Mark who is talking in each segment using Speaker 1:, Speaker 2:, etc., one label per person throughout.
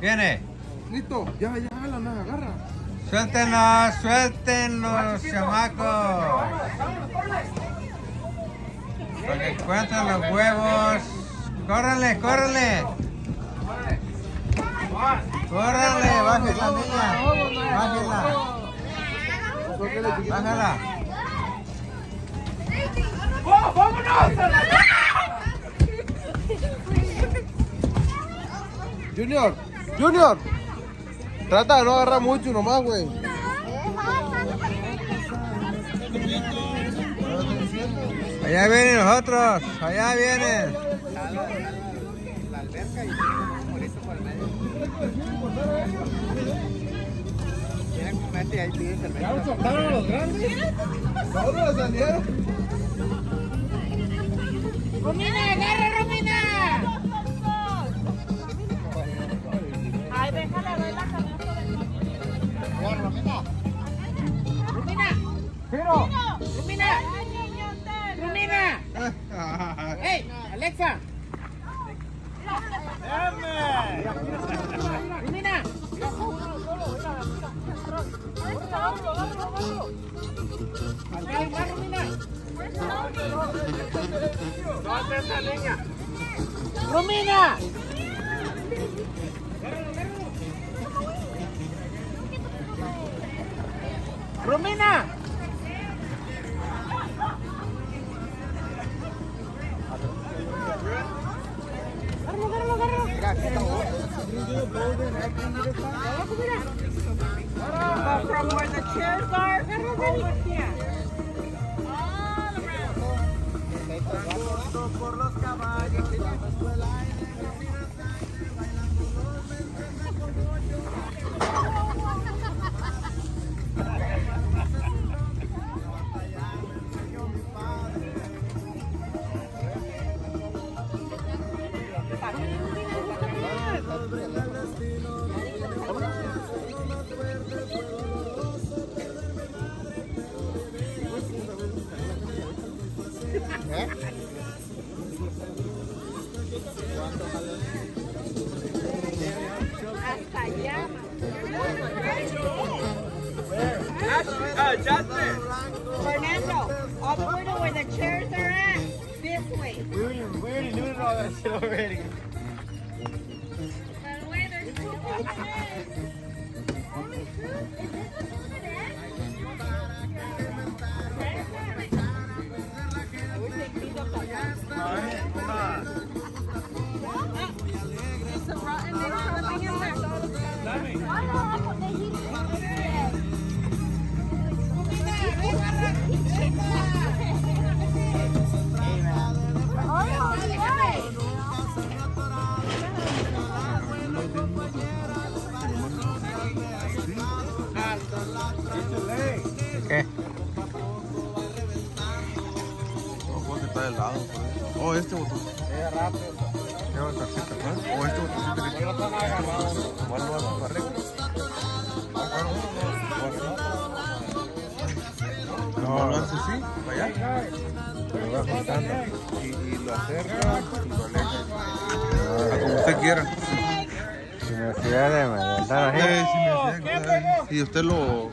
Speaker 1: Viene.
Speaker 2: Listo, ya, ya, la nada, agarra.
Speaker 1: Suéltenlos, suéltenlos, chamacos. Para que encuentren los huevos. Córrele, córrele. Córrele, bájela, niña. Bájela. Bájala.
Speaker 2: Junior, Junior. Trata de no agarrar mucho nomás, güey.
Speaker 1: Allá vienen los otros, allá vienen.
Speaker 2: ¿Ya soltaron a los grandes? Todos salieron.
Speaker 3: ¡Romina, agarra, Romina! Alexa. Romina. Romina. From where the chairs are, over here. hasta allá. Where? Ash, uh, to where the chairs are at. This way.
Speaker 4: We already, we already all that shit already.
Speaker 1: The
Speaker 2: way there's two people. Only two? Is this the ¿Qué? Está del lado. Oh, este botón. O este botoncito. ¿Cuál. No, lo hace así, para allá.
Speaker 1: Lo juntando.
Speaker 2: Y, y lo acerca y lo aleja. Ah, como usted quiera.
Speaker 1: Necesidad de
Speaker 2: si me Y usted lo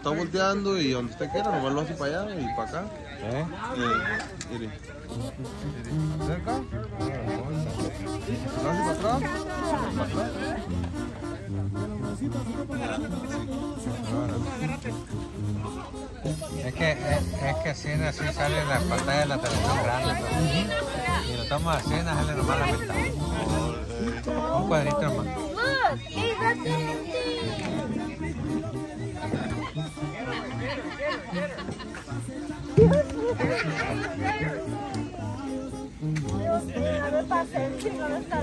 Speaker 2: está volteando y donde usted quiera, nomás lo hace para allá y para acá.
Speaker 1: ¿Eh?
Speaker 2: Y, mire. Mire. Acerca. Lo hace para atrás. Para atrás.
Speaker 1: Es que, es, es que así, así sale la pantalla de la televisión grande. pues. Si lo estamos haciendo, sale nomás la mitad. Un cuadrito nomás.
Speaker 3: Pasé si no está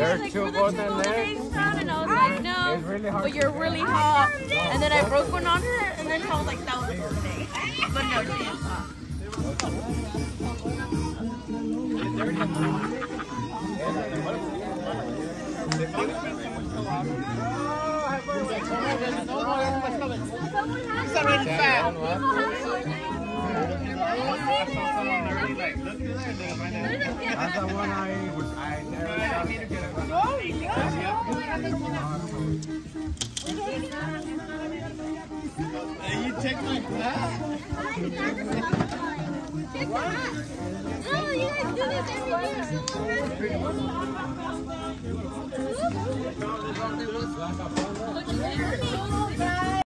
Speaker 3: There's two golden legs.
Speaker 5: And I was like, no,
Speaker 3: It's really hard
Speaker 5: but you're really hot. And then I broke one on her, and then I was like, that was a mistake. But no, she is hot.
Speaker 3: That's the one I was. I never. Hey, you take my glass?
Speaker 5: Oh, you guys do this every year.